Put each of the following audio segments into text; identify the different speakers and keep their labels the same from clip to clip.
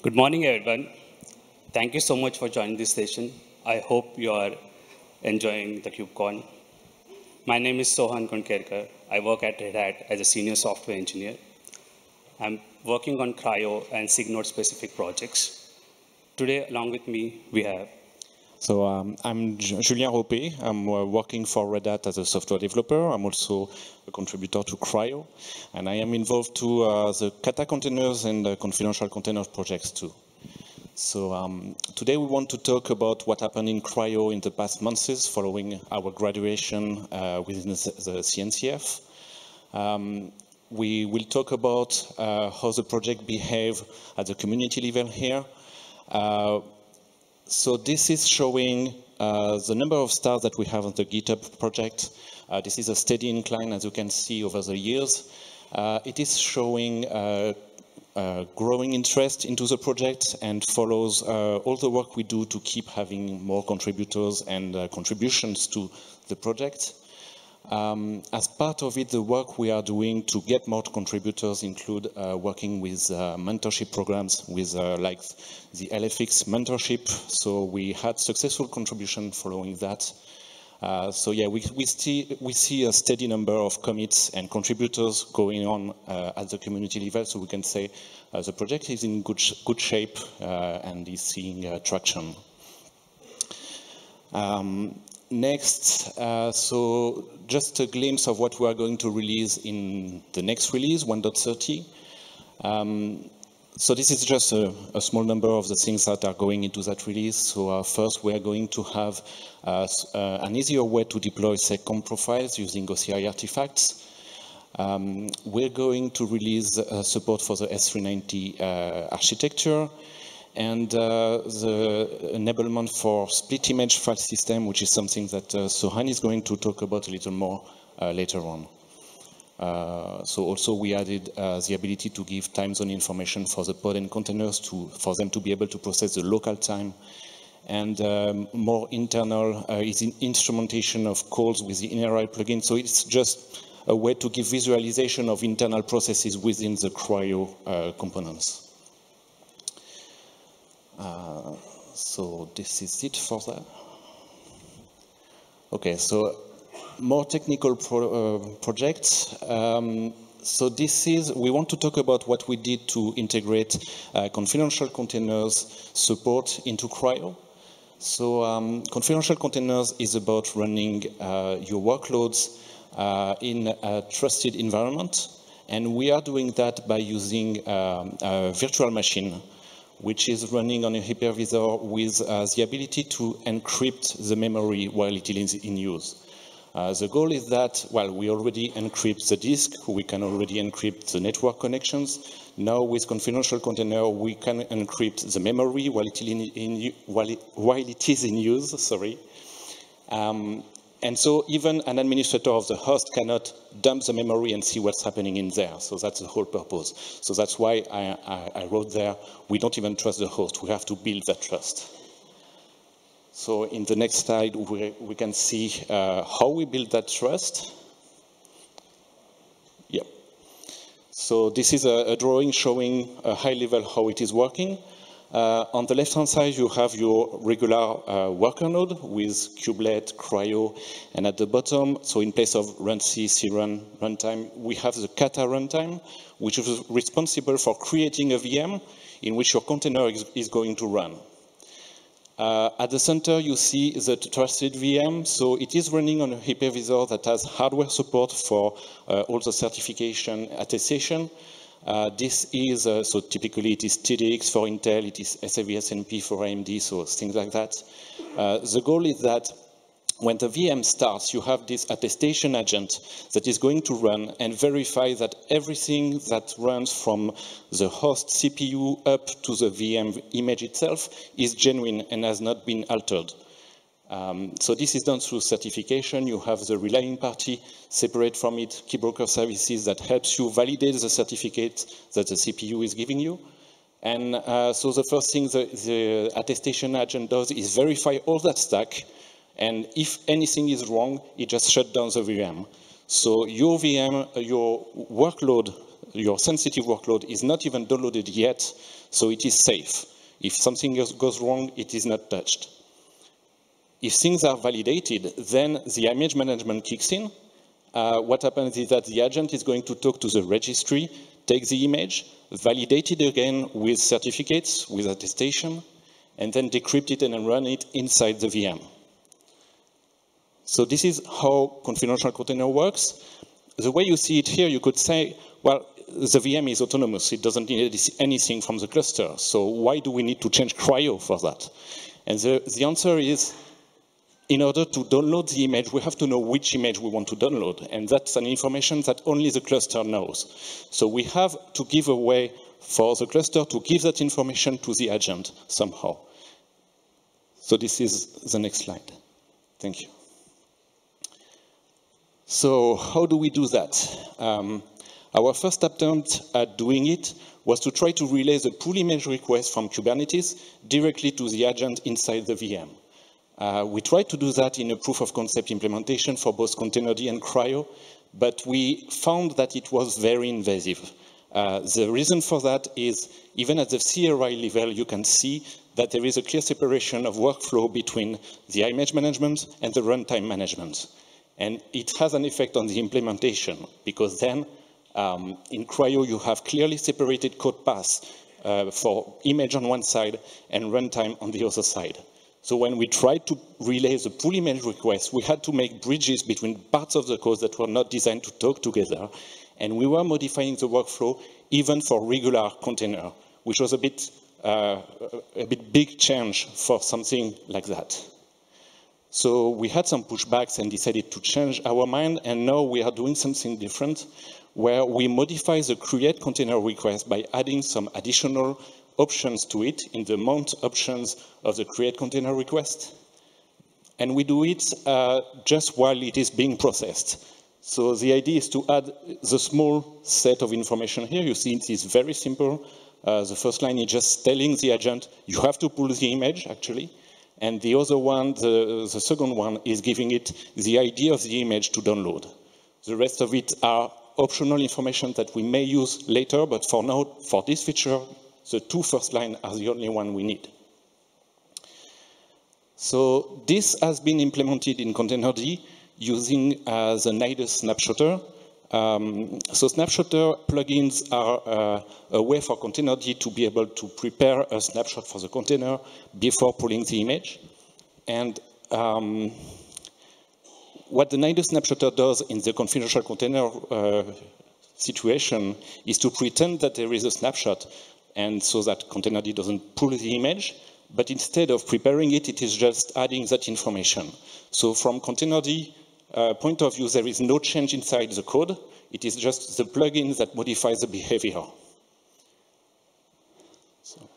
Speaker 1: Good morning, everyone. Thank you so much for joining this session. I hope you are enjoying the KubeCon. My name is Sohan Kunkerkar. I work at Red Hat as a senior software engineer. I'm working on CRI-O and SIG node specific projects. Today, along with me, we have
Speaker 2: so um, I'm Julien Ropé. I'm uh, working for Red Hat as a software developer. I'm also a contributor to CRI-O, and I am involved to uh, the Kata containers and the confidential containers projects too. So um, today we want to talk about what happened in CRI-O in the past months following our graduation uh, within the, CNCF. Um, we will talk about uh, how the project behave at the community level here. So this is showing uh, the number of stars that we have on the GitHub project. Uh, this is a steady incline, as you can see, over the years. Uh, it is showing uh, uh, growing interest into the project and follows uh, all the work we do to keep having more contributors and contributions to the project. Um, as part of it, the work we are doing to get more contributors include uh, working with uh, mentorship programs with uh, like the LFX mentorship. So we had successful contribution following that. Uh, so yeah, we, we, see, we see a steady number of commits and contributors going on uh, at the community level. So we can say uh, the project is in good, sh good shape and is seeing traction. Um, Next, uh, so just a glimpse of what we are going to release in the next release, 1.30. Um, so this is just a, a, small number of the things that are going into that release. So uh, first, we are going to have uh, uh an easier way to deploy seccomp profiles using OCI artifacts. Um, we're going to release uh, support for the S390 uh, architecture and uh, the enablement for split image file system, which is something that uh, Sohan is going to talk about a little more uh, later on. Uh, so also we added uh, the ability to give time zone information for the pod and containers to, for them to be able to process the local time and um, more internal uh, is in instrumentation of calls with the InnerOil plugin. So it's just a way to give visualization of internal processes within the CRI-O components. Uh, so this is it for that. Okay, so more technical pro, uh, projects. Um, so this is, we want to talk about what we did to integrate uh, confidential containers support into CRI-O. So um, confidential containers is about running uh, your workloads uh, in a trusted environment. And we are doing that by using um, a virtual machine which is running on a hypervisor with uh, the ability to encrypt the memory while it is in use. Uh, the goal is that, well, we already encrypt the disk, we can already encrypt the network connections. Now with confidential container, we can encrypt the memory while it, in, in, while it, while it is in use, sorry. Um, and so even an administrator of the host cannot dump the memory and see what's happening in there. So that's the whole purpose. So that's why I, I, I wrote there, we don't even trust the host. We have to build that trust. So in the next slide, we, we can see uh, how we build that trust. Yep. So this is a, a drawing showing a high level how it is working. Uh, on the left-hand side, you have your regular uh, worker node with kubelet, CRI-O, and at the bottom, so in place of runc, crun runtime, we have the kata runtime, which is responsible for creating a VM in which your container is, is going to run. Uh, at the center, you see the trusted VM. So it is running on a hypervisor that has hardware support for uh, all the certification attestation. Uh, this is, uh, so typically it is TDX for Intel, it is SEV-SNP for AMD, so things like that. Uh, the goal is that when the VM starts, you have this attestation agent that is going to run and verify that everything that runs from the host CPU up to the VM image itself is genuine and has not been altered. Um, so this is done through certification. You have the relying party separate from it, keybroker services that helps you validate the certificate that the CPU is giving you. And uh, so the first thing the, the, attestation agent does is verify all that stack. And if anything is wrong, it just shuts down the VM. So your VM, your workload, your sensitive workload is not even downloaded yet. So it is safe. If something goes wrong, it is not touched. If things are validated, then the image management kicks in. Uh, what happens is that the agent is going to talk to the registry, take the image, validate it again with certificates, with attestation, and then decrypt it and run it inside the VM. So this is how confidential container works. The way you see it here, you could say, well, the VM is autonomous. It doesn't need anything from the cluster. So why do we need to change CRI-O for that? And the, the answer is, in order to download the image, we have to know which image we want to download. And that's an information that only the cluster knows. So we have to give a way for the cluster to give that information to the agent somehow. So this is the next slide. Thank you. So how do we do that? Um, our first attempt at doing it was to try to relay the pull image request from Kubernetes directly to the agent inside the VM. Uh, we tried to do that in a proof of concept implementation for both Containerd and CRI-O, but we found that it was very invasive. Uh, the reason for that is even at the CRI level, you can see that there is a clear separation of workflow between the image management and the runtime management. And it has an effect on the implementation because then um, in CRI-O you have clearly separated code paths uh, for image on one side and runtime on the other side. So when we tried to relay the pull image request, we had to make bridges between parts of the code that were not designed to talk together. And we were modifying the workflow even for regular container, which was a bit, uh, a bit big change for something like that. So we had some pushbacks and decided to change our mind, and now we are doing something different, where we modify the create container request by adding some additional options to it in the mount options of the create container request. And we do it uh, just while it is being processed. So the idea is to add the small set of information here. You see it is very simple. Uh, the first line is just telling the agent, you have to pull the image, actually. And the other one, the, the second one, is giving it the ID of the image to download. The rest of it are optional information that we may use later, but for now, for this feature, the two first line are the only one we need. So this has been implemented in Containerd using uh, the Nydus snapshotter. Um, so snapshotter plugins are uh, a way for Containerd to be able to prepare a snapshot for the container before pulling the image. And um, what the Nydus snapshotter does in the confidential container uh, situation is to pretend that there is a snapshot and so that Containerd doesn't pull the image, but instead of preparing it, it is just adding that information. So from Containerd uh, point of view, there is no change inside the code. It is just the plugin that modifies the behavior. So.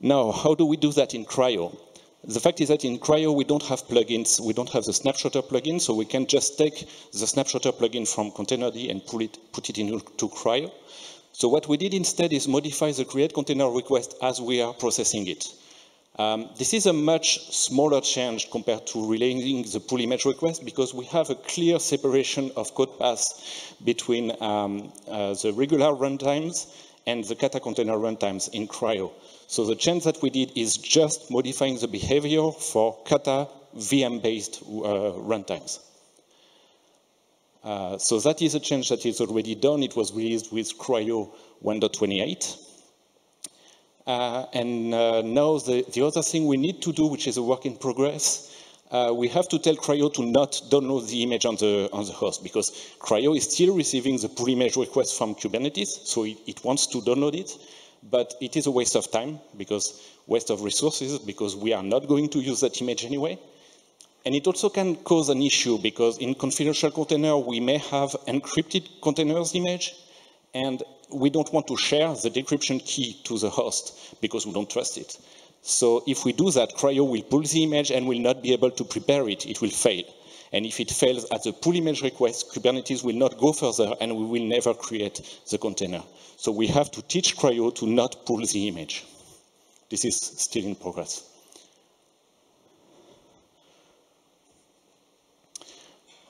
Speaker 2: Now, how do we do that in CRI-O? The fact is that in CRI-O, we don't have plugins. We don't have the snapshotter plugin, so we can just take the snapshotter plugin from Containerd and it, put it into CRI-O. So what we did instead is modify the create container request as we are processing it. Um, this is a much smaller change compared to relaying the pull image request because we have a clear separation of code paths between um, uh, the regular runtimes and the kata container runtimes in CRI-O. So the change that we did is just modifying the behavior for kata VM-based uh, runtimes. Uh, so that is a change that is already done. It was released with CRI-O 1.28. Uh, and uh, now the, the, other thing we need to do, which is a work in progress, uh, we have to tell CRI-O to not download the image on the, on the host because CRI-O is still receiving the pull image request from Kubernetes, so it, it wants to download it, but it is a waste of time because waste of resources because we are not going to use that image anyway. And it also can cause an issue because in confidential container, we may have encrypted containers image, and we don't want to share the decryption key to the host because we don't trust it. So if we do that, CRI-O will pull the image and will not be able to prepare it. It will fail. And if it fails at the pull image request, Kubernetes will not go further and we will never create the container. So we have to teach CRI-O to not pull the image. This is still in progress.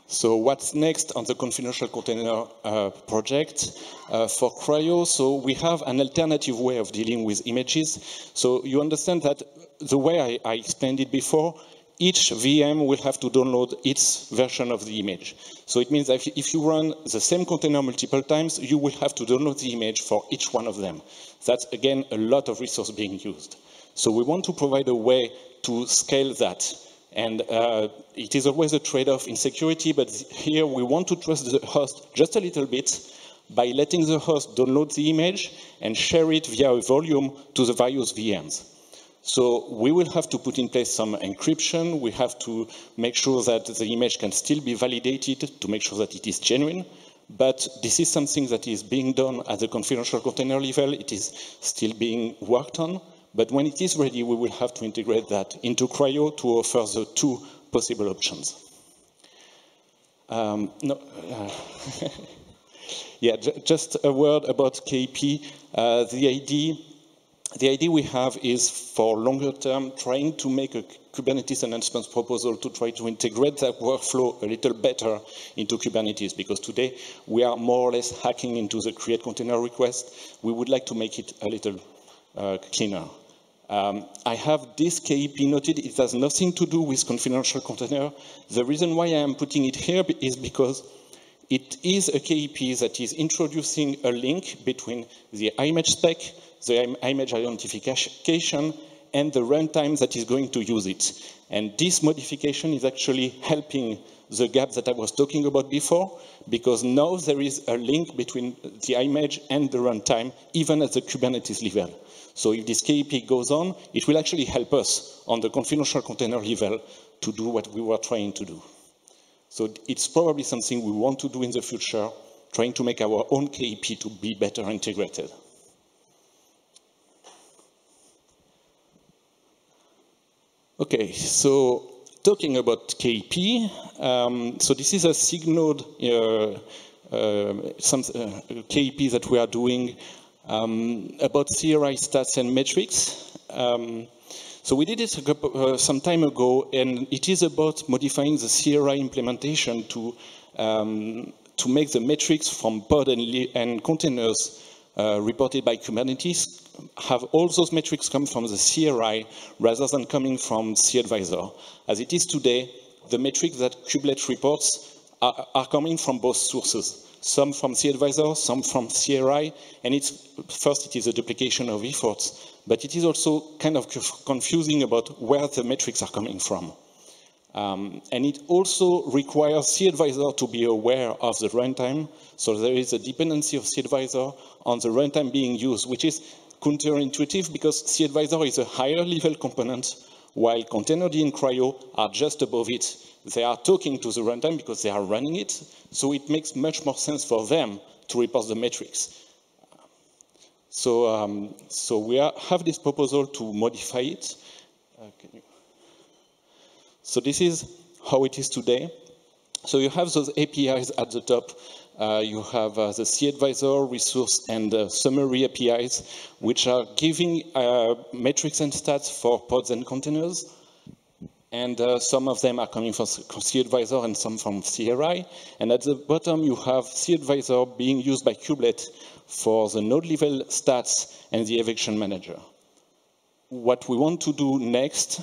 Speaker 2: So what's next on the confidential container uh, project uh, for CRI-O? So we have an alternative way of dealing with images. So you understand that the way I, I explained it before, each VM will have to download its version of the image. So it means that if you run the same container multiple times, you will have to download the image for each one of them. That's, again, a lot of resource being used. So we want to provide a way to scale that. And uh, it is always a trade-off in security, but here we want to trust the host just a little bit by letting the host download the image and share it via a volume to the various VMs. So we will have to put in place some encryption. We have to make sure that the image can still be validated to make sure that it is genuine. But this is something that is being done at the confidential container level. It is still being worked on. But when it is ready, we will have to integrate that into CRI-O to offer the two possible options. Um, no, uh, yeah, just a word about KEP. Uh, the idea the idea we have is for longer term trying to make a Kubernetes enhancement proposal to try to integrate that workflow a little better into Kubernetes because today we are more or less hacking into the create container request. We would like to make it a little uh, cleaner. Um, I have this KEP noted. It has nothing to do with confidential container. The reason why I am putting it here is because it is a KEP that is introducing a link between the image spec the image identification, and the runtime that is going to use it. And this modification is actually helping the gap that I was talking about before, because now there is a link between the image and the runtime, even at the Kubernetes level. So if this KEP goes on, it will actually help us on the confidential container level to do what we were trying to do. So it's probably something we want to do in the future, trying to make our own KEP to be better integrated. Okay, so talking about KEP, um, so this is a signaled uh, uh, some uh, KEP that we are doing um, about CRI stats and metrics. Um, so we did it couple, uh, some time ago, and it is about modifying the CRI implementation to um, to make the metrics from pod and, and containers uh, reported by Kubernetes have all those metrics come from the CRI rather than coming from cAdvisor. As it is today, the metrics that Kubelet reports are, are coming from both sources. Some from cAdvisor, some from CRI, and it's, first it is a duplication of efforts, but it is also kind of confusing about where the metrics are coming from. Um, and it also requires cAdvisor to be aware of the runtime. So there is a dependency of cAdvisor on the runtime being used, which is counterintuitive because cAdvisor is a higher level component while containerd and CRI-O are just above it. They are talking to the runtime because they are running it, so it makes much more sense for them to report the metrics. So, um, so we are, have this proposal to modify it. Uh, so this is how it is today. So you have those APIs at the top uh, you have uh, the cAdvisor resource and uh, summary APIs, which are giving uh, metrics and stats for pods and containers. And uh, some of them are coming from cAdvisor and some from CRI. And at the bottom, you have cAdvisor being used by Kubelet for the node level stats and the eviction manager. What we want to do next,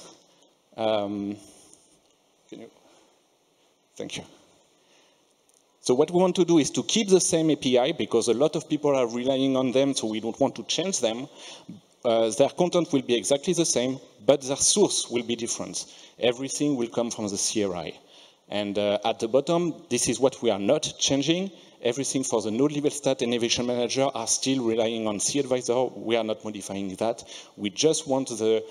Speaker 2: um, you, thank you. So what we want to do is to keep the same API because a lot of people are relying on them, so we don't want to change them. Uh, their content will be exactly the same, but their source will be different. Everything will come from the CRI. And uh, at the bottom, this is what we are not changing. Everything for the node level stat and eviction manager are still relying on cAdvisor. We are not modifying that. We just want the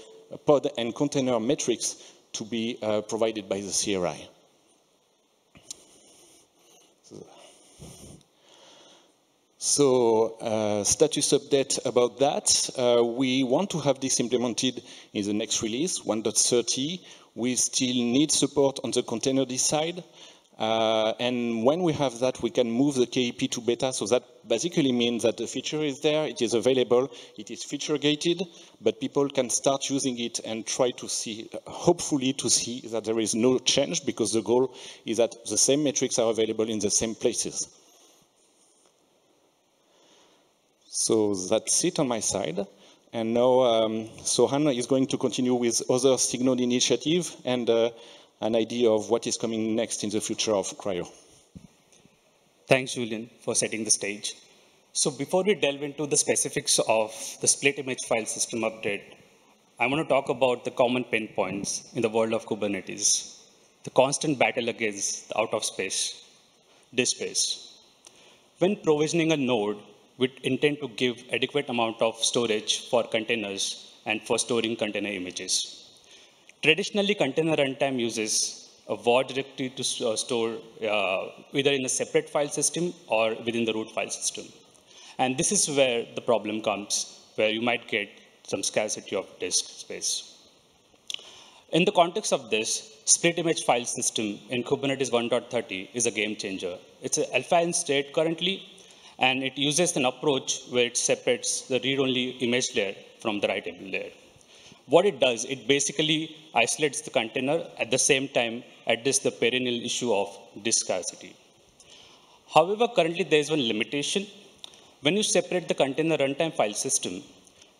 Speaker 2: pod and container metrics to be uh, provided by the CRI. So uh, status update about that. Uh, we want to have this implemented in the next release, 1.30. We still need support on the container side. Uh, and when we have that, we can move the KEP to beta. So that basically means that the feature is there, it is available, it is feature gated, but people can start using it and try to see, hopefully to see that there is no change because the goal is that the same metrics are available in the same places. So that's it on my side. And now um, Sohan is going to continue with other SIG node initiative and uh, an idea of what is coming next in the future of CRI-O.
Speaker 1: Thanks, Julien, for setting the stage. So before we delve into the specifics of the split image file system update, I want to talk about the common pain points in the world of Kubernetes. The constant battle against the out of space, disk space. When provisioning a node, we intend to give adequate amount of storage for containers and for storing container images. Traditionally, container runtime uses a var directory to uh, store uh, either in a separate file system or within the root file system. And this is where the problem comes, where you might get some scarcity of disk space. In the context of this, split image file system in Kubernetes 1.30 is a game changer. It's an alpha in state currently, and it uses an approach where it separates the read-only image layer from the writable layer. What it does, it basically isolates the container at the same time address the perennial issue of disk scarcity. However, currently there is one limitation. When you separate the container runtime file system,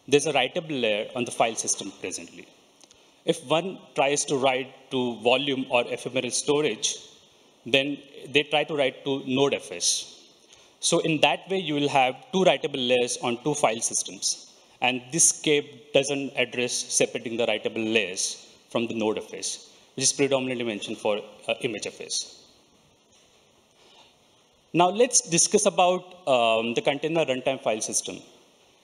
Speaker 1: there's a writable layer on the file system presently. If one tries to write to volume or ephemeral storage, then they try to write to Node.fs. So in that way, you will have two writable layers on two file systems. And this KEP doesn't address separating the writable layers from the Node.fs, which is predominantly mentioned for uh, ImageFS. Now let's discuss about um, the container runtime file system.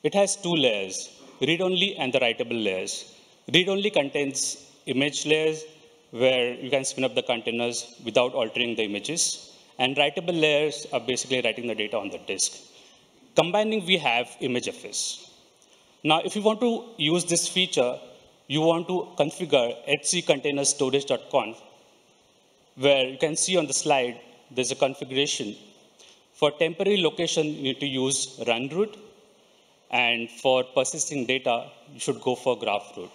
Speaker 1: It has two layers, read-only and the writable layers. Read-only contains image layers where you can spin up the containers without altering the images. And writable layers are basically writing the data on the disk. Combining, we have ImageFS. Now, if you want to use this feature, you want to configure hccontainerstorage.conf, where you can see on the slide, there's a configuration. For temporary location, you need to use run root. And for persisting data, you should go for graph root.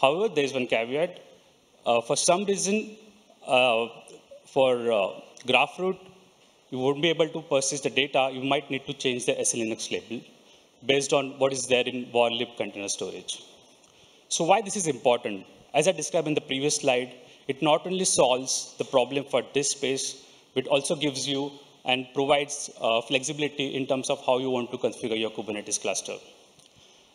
Speaker 1: However, there's one caveat. Uh, for some reason, uh, for uh, graph root, you won't be able to persist the data. You might need to change the SELinux label based on what is there in varlib container storage. So why this is important? As I described in the previous slide, it not only solves the problem for disk space, but also gives you and provides uh, flexibility in terms of how you want to configure your Kubernetes cluster.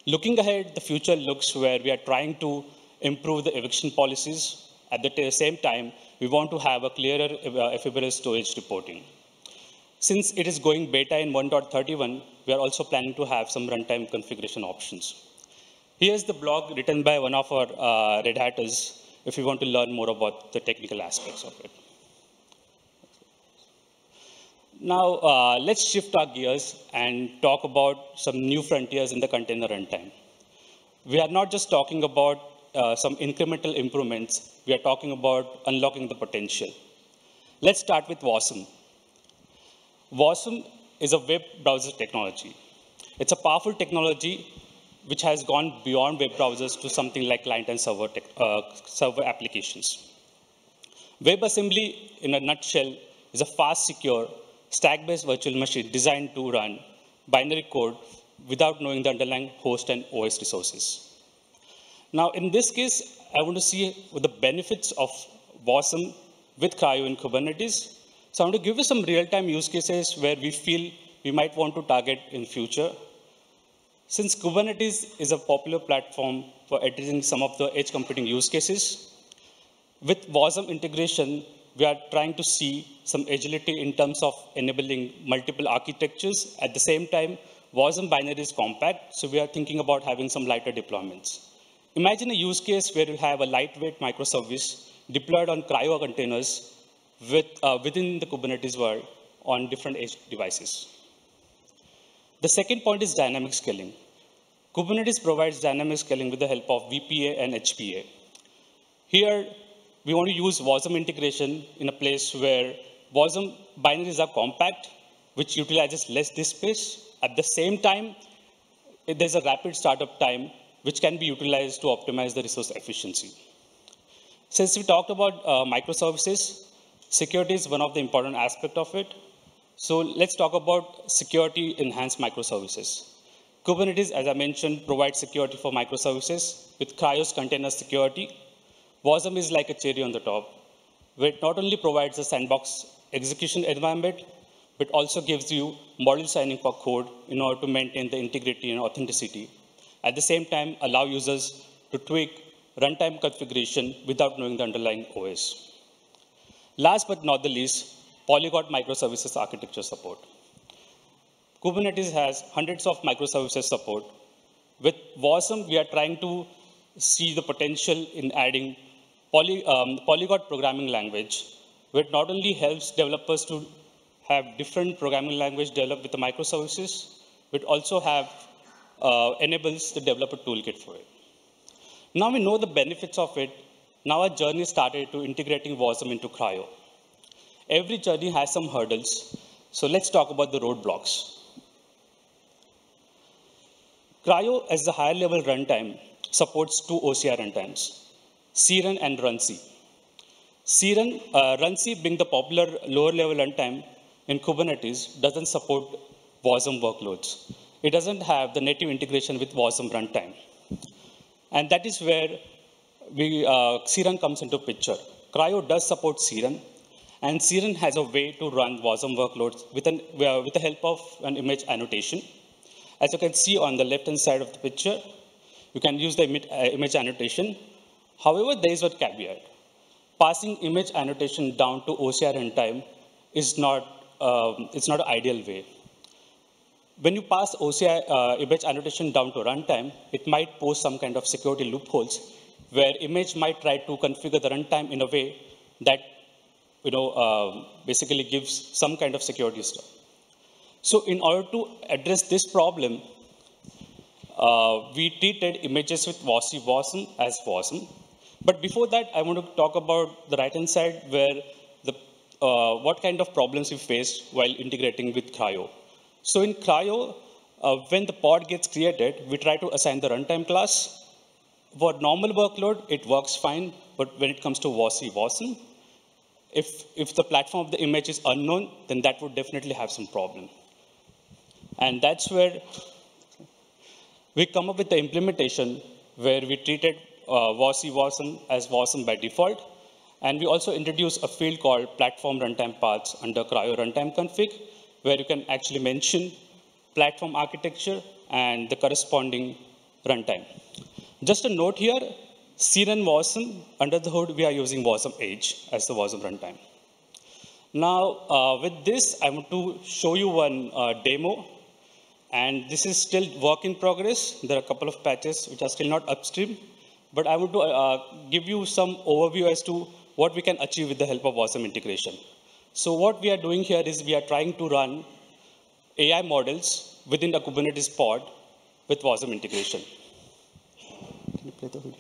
Speaker 1: Looking ahead, the future looks where we are trying to improve the eviction policies. At the same time, we want to have a clearer uh, ephemeral storage reporting. Since it is going beta in 1.31, we are also planning to have some runtime configuration options. Here's the blog written by one of our uh, Red Hatters if you want to learn more about the technical aspects of it. Now, uh, let's shift our gears and talk about some new frontiers in the container runtime. We are not just talking about uh, some incremental improvements, we are talking about unlocking the potential. Let's start with WASM. WASM is a web browser technology. It's a powerful technology which has gone beyond web browsers to something like client and server, tech, uh, server applications. WebAssembly, in a nutshell, is a fast, secure, stack-based virtual machine designed to run binary code without knowing the underlying host and OS resources. Now, in this case, I want to see the benefits of WASM with CRI-O in Kubernetes so I want to give you some real-time use cases where we feel we might want to target in future. Since Kubernetes is a popular platform for addressing some of the edge computing use cases, with WASM integration, we are trying to see some agility in terms of enabling multiple architectures. At the same time, WASM binary is compact, so we are thinking about having some lighter deployments. Imagine a use case where you have a lightweight microservice deployed on CRI-O containers with, uh, within the Kubernetes world on different edge devices. The second point is dynamic scaling. Kubernetes provides dynamic scaling with the help of VPA and HPA. Here, we want to use WASM integration in a place where WASM binaries are compact, which utilizes less disk space. At the same time, there's a rapid startup time, which can be utilized to optimize the resource efficiency. Since we talked about uh, microservices, security is one of the important aspects of it. So let's talk about security enhanced microservices. Kubernetes, as I mentioned, provides security for microservices with CRI-O's container security. WASM is like a cherry on the top, where it not only provides a sandbox execution environment, but also gives you model signing for code in order to maintain the integrity and authenticity. At the same time, allow users to tweak runtime configuration without knowing the underlying OS. Last but not the least, Polyglot microservices architecture support. Kubernetes has hundreds of microservices support. With WASM, we are trying to see the potential in adding poly, um, programming language, which not only helps developers to have different programming language developed with the microservices, but also have uh, enables the developer toolkit for it. Now we know the benefits of it. Now our journey started to integrating WASM into CRI-O. Every journey has some hurdles. So let's talk about the roadblocks. CRI-O, as the higher level runtime, supports two OCI runtimes, crun and runc. crun, uh, runc being the popular lower level runtime in Kubernetes, doesn't support WASM workloads. It doesn't have the native integration with WASM runtime. And that is where we, uh, comes into picture. CRI-O does support crun, and crun has a way to run WASM workloads with, an, uh, with the help of an image annotation. As you can see on the left-hand side of the picture, you can use the image, uh, image annotation. However, there is a caveat. Passing image annotation down to OCI runtime is not, um, it's not an ideal way. When you pass OCI uh, image annotation down to runtime, it might pose some kind of security loopholes where image might try to configure the runtime in a way that you know, uh, basically gives some kind of security stuff. So in order to address this problem, uh, we treated images with WASI WASM as WASM. But before that, I want to talk about the right-hand side where the, uh, what kind of problems we faced while integrating with CRI-O. So in CRI-O, uh, when the pod gets created, we try to assign the runtime class. For normal workload, it works fine. But when it comes to WASI WASM, if, if the platform of the image is unknown, then that would definitely have some problem. And that's where we come up with the implementation where we treated uh, WASI WASM as WASM by default. And we also introduce a field called platform runtime paths under CRI-O runtime config, where you can actually mention platform architecture and the corresponding runtime. Just a note here, crun WASM, under the hood, we are using WasmEdge as the WASM runtime. Now, uh, with this, I want to show you one uh, demo and this is still work in progress. There are a couple of patches which are still not upstream. But I want to uh, give you some overview as to what we can achieve with the help of WASM integration. So what we are doing here is we are trying to run AI models within a Kubernetes pod with WASM integration. Can you play the video?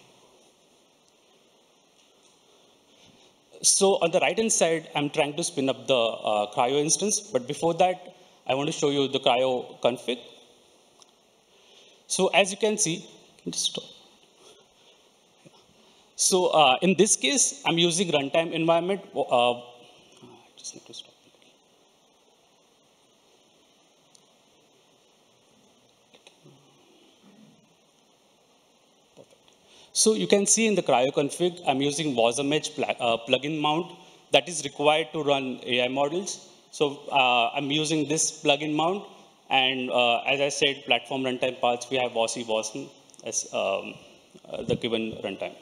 Speaker 1: So on the right-hand side, I'm trying to spin up the uh, CRI-O instance. But before that, I want to show you the CRI-O config. So as you can see, so uh, in this case, I'm using runtime environment. Uh, just need to stop. So you can see in the CRI-O config, I'm using WasmEdge pl uh, plugin mount that is required to run AI models. So uh, I'm using this plugin mount. And uh, as I said, platform runtime paths, we have WASI WASM as um, uh, the given runtime.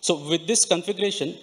Speaker 1: So with this configuration,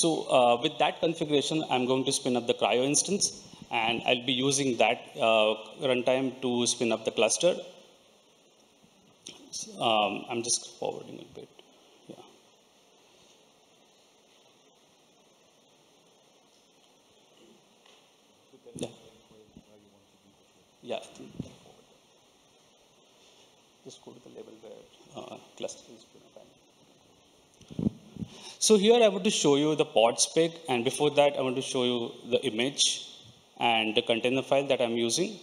Speaker 1: So uh, with that configuration, I'm going to spin up the CRI-O instance, and I'll be using that uh, runtime to spin up the cluster. Um, I'm just forwarding a bit. Yeah. Yeah. Yeah. Just go to the level where uh, cluster is been abandoned. So here I want to show you the pod spec, and before that I want to show you the image and the container file that I'm using.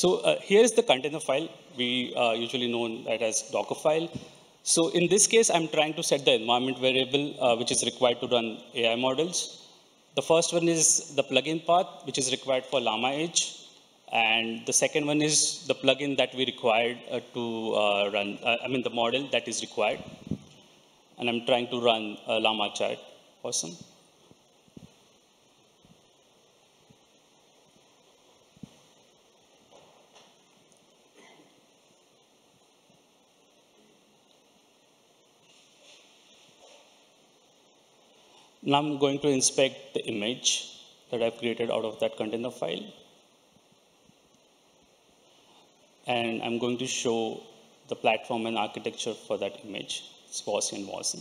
Speaker 1: So uh, here's the container file. We uh, usually know that as Docker file. So in this case, I'm trying to set the environment variable uh, which is required to run AI models. The first one is the plugin path, which is required for Llama Edge. And the second one is the plugin that we required uh, to uh, run, uh, I mean the model that is required. And I'm trying to run uh, Llama Chat. Awesome. Now I'm going to inspect the image that I've created out of that container file. And I'm going to show the platform and architecture for that image. It's Gaussian Watson.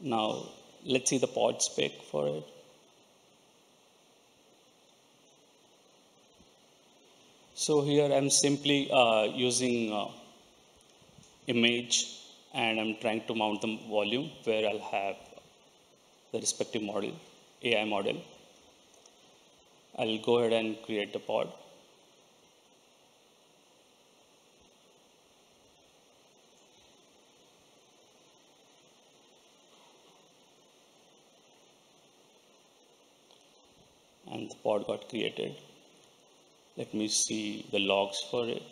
Speaker 1: Now, let's see the pod spec for it. So here I'm simply uh, using uh, image and I'm trying to mount the volume where I'll have the respective model, AI model. I'll go ahead and create the pod. And the pod got created. Let me see the logs for it.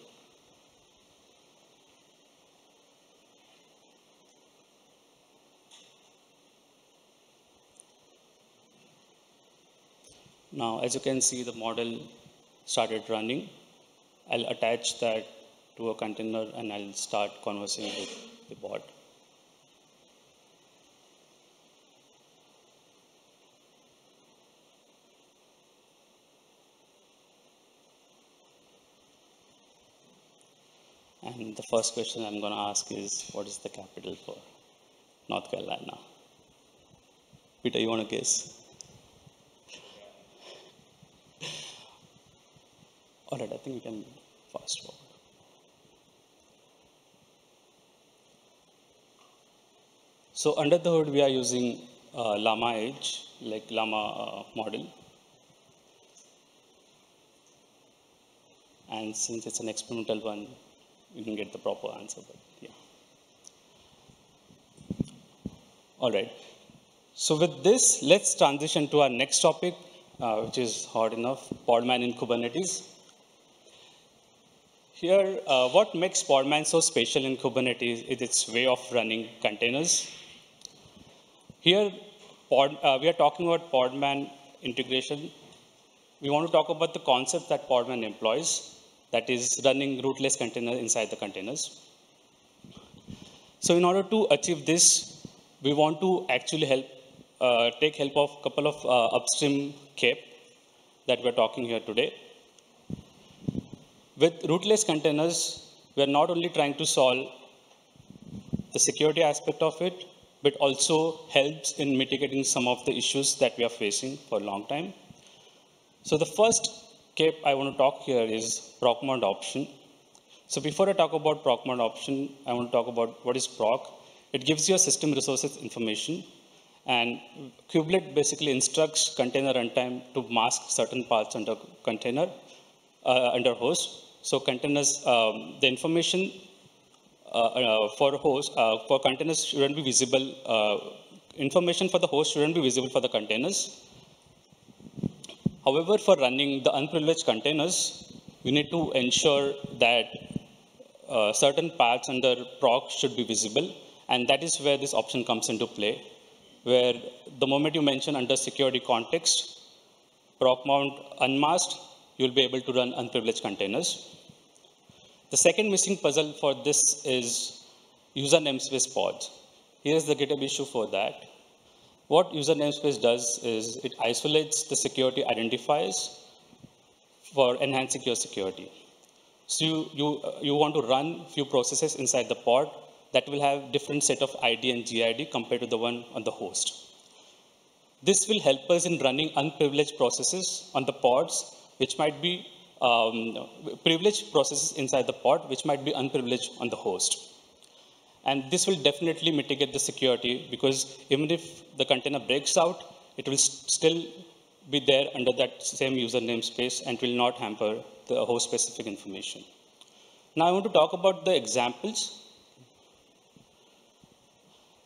Speaker 1: Now, as you can see, the model started running. I'll attach that to a container and I'll start conversing with the bot. And the first question I'm going to ask is, what is the capital for North Carolina? Peter, you want to guess? All right, I think we can fast forward. So under the hood, we are using uh, LlamaEdge, like Llama uh, model. And since it's an experimental one, you can get the proper answer, but yeah. All right. So with this, let's transition to our next topic, uh, which is hard enough, Podman in Kubernetes. Here, uh, what makes Podman so special in Kubernetes is its way of running containers. Here, Pod, uh, we are talking about Podman integration. We want to talk about the concept that Podman employs, that is running rootless container inside the containers. So in order to achieve this, we want to actually help, uh, take help of a couple of uh, upstream KEP that we're talking here today. With rootless containers, we're not only trying to solve the security aspect of it, but also helps in mitigating some of the issues that we are facing for a long time. So the first KEP I want to talk here is proc mount option. So before I talk about proc mount option, I want to talk about what is proc. It gives you a system resources information. And kubelet basically instructs container runtime to mask certain parts under container, uh, under host. So containers, um, the information uh, uh, for host, uh, for containers shouldn't be visible information for the host shouldn't be visible for the containers. However, for running the unprivileged containers, we need to ensure that uh, certain paths under proc should be visible, and that is where this option comes into play, where the moment you mention under security context, proc mount unmasked, you'll be able to run unprivileged containers. The second missing puzzle for this is user namespace pods. Here's the GitHub issue for that. What user namespace does is it isolates the security identifiers for enhancing your security. So you, you, uh, you want to run few processes inside the pod that will have different set of ID and GID compared to the one on the host. This will help us in running unprivileged processes on the pods, which might be um, privileged processes inside the pod, which might be unprivileged on the host. And this will definitely mitigate the security because even if the container breaks out, it will still be there under that same user namespace and will not hamper the host specific information. Now I want to talk about the examples.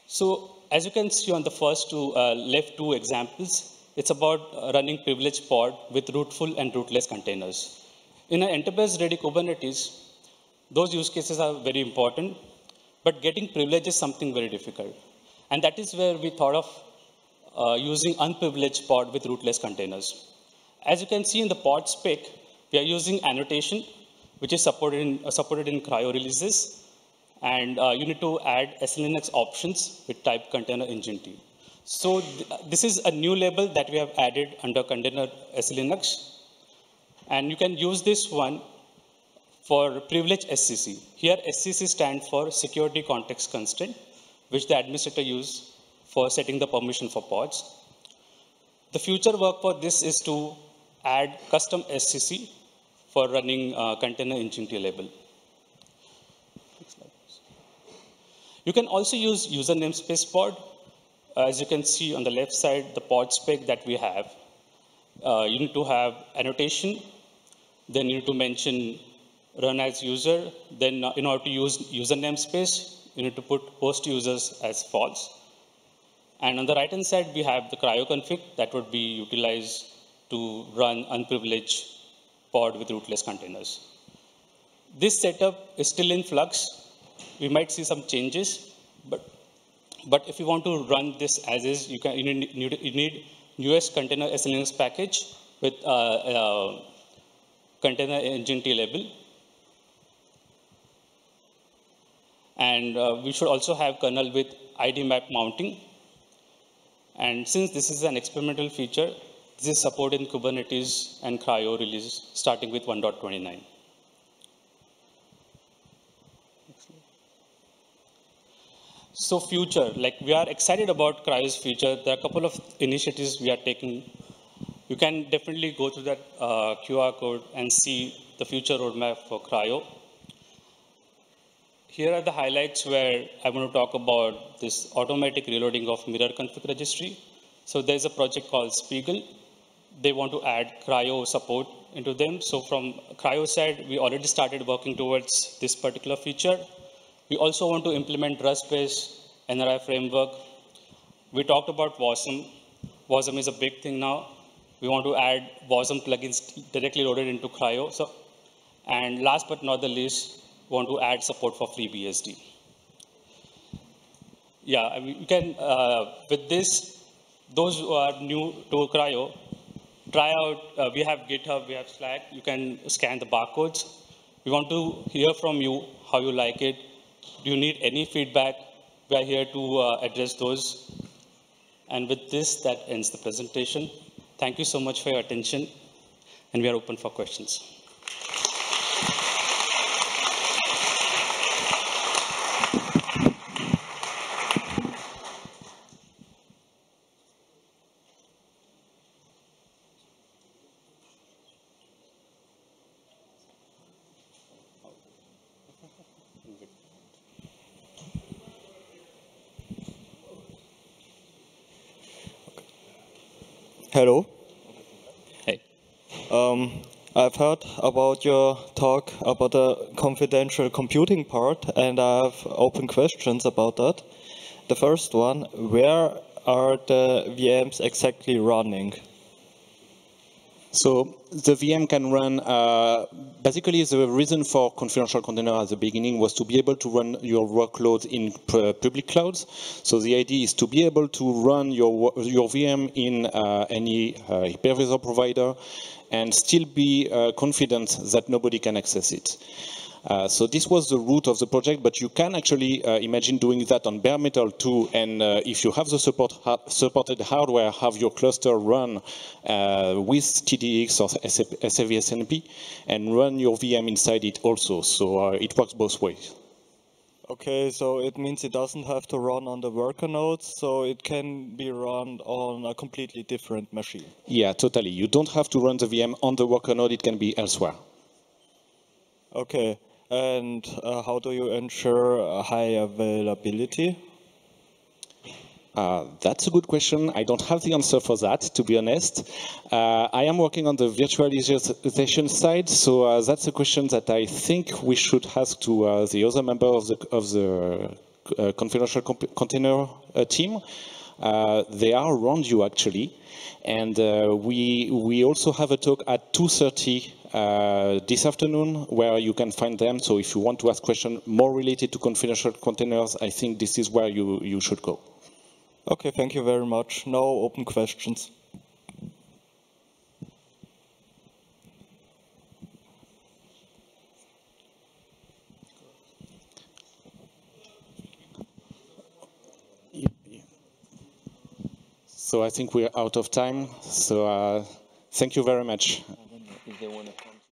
Speaker 1: So as you can see on the first two, uh, left two examples, it's about running privileged pod with rootful and rootless containers. In an enterprise-ready Kubernetes, those use cases are very important, but getting privilege is something very difficult. And that is where we thought of uh, using unprivileged pod with rootless containers. As you can see in the pod spec, we are using annotation, which is supported in, uh, supported in CRI-O releases. And uh, you need to add SELinux options with type container engine T. So th this is a new label that we have added under container SELinux. And you can use this one for privilege SCC. Here SCC stands for security context constraint, which the administrator use for setting the permission for pods. The future work for this is to add custom SCC for running uh, container engine label. You can also use user namespace pod. Uh, as you can see on the left side, the pod spec that we have. Uh, you need to have annotation, then you need to mention run as user. Then uh, in order to use user namespace, you need to put host users as false. And on the right-hand side, we have the CRI-O config that would be utilized to run unprivileged pod with rootless containers. This setup is still in flux. We might see some changes, but, but if you want to run this as is, you, can, you, need, you need US container SELinux package with uh, uh, container engine T label And uh, we should also have kernel with ID map mounting. And since this is an experimental feature, this is supported in Kubernetes and CRI-O release starting with 1.29. So future, like we are excited about CRI-O's future. There are a couple of initiatives we are taking. You can definitely go through that uh, QR code and see the future roadmap for CRI-O. Here are the highlights where I want to talk about this automatic reloading of mirror config registry. So there's a project called Spegel. They want to add CRI-O support into them. So from CRI-O side, we already started working towards this particular feature. We also want to implement Rust-based NRI framework. We talked about WASM. WASM is a big thing now. We want to add WASM plugins directly loaded into CRI-O. So, and last but not the least, want to add support for FreeBSD. Yeah, you can, uh, with this, those who are new to CRI-O, try out, uh, we have GitHub, we have Slack, you can scan the barcodes. We want to hear from you how you like it. Do you need any feedback? We are here to uh, address those. And with this, that ends the presentation. Thank you so much for your attention, and we are open for questions.
Speaker 3: Hello.
Speaker 1: Hey.
Speaker 3: Um, I've heard about your talk about the confidential computing part, and I have open questions about that. The first one, where are the VMs exactly running?
Speaker 2: So the VM can run, uh, basically the reason for confidential container at the beginning was to be able to run your workload in public clouds. So the idea is to be able to run your, your VM in uh, any uh, hypervisor provider and still be uh, confident that nobody can access it. Uh, so this was the root of the project, but you can actually uh, imagine doing that on bare metal too. And uh, if you have the support ha supported hardware, have your cluster run uh, with TDX or SEV-SNP and run your VM inside it also. So uh, it works both ways.
Speaker 3: Okay, so it means it doesn't have to run on the worker nodes, so it can be run on a completely different machine.
Speaker 2: Yeah, totally. You don't have to run the VM on the worker node, it can be elsewhere.
Speaker 3: Okay. And uh, how do you ensure high availability?
Speaker 2: Uh, that's a good question. I don't have the answer for that, to be honest. Uh, I am working on the virtualization side, so uh, that's a question that I think we should ask to uh, the other member of the, of the uh, confidential container team. They are around you, actually. And we, we also have a talk at 2.30 uh, this afternoon where you can find them. So if you want to ask questions more related to confidential containers, I think this is where you, you should go.
Speaker 3: Okay, thank you very much. Now open questions.
Speaker 2: So I think we're out of time. So uh, thank you very much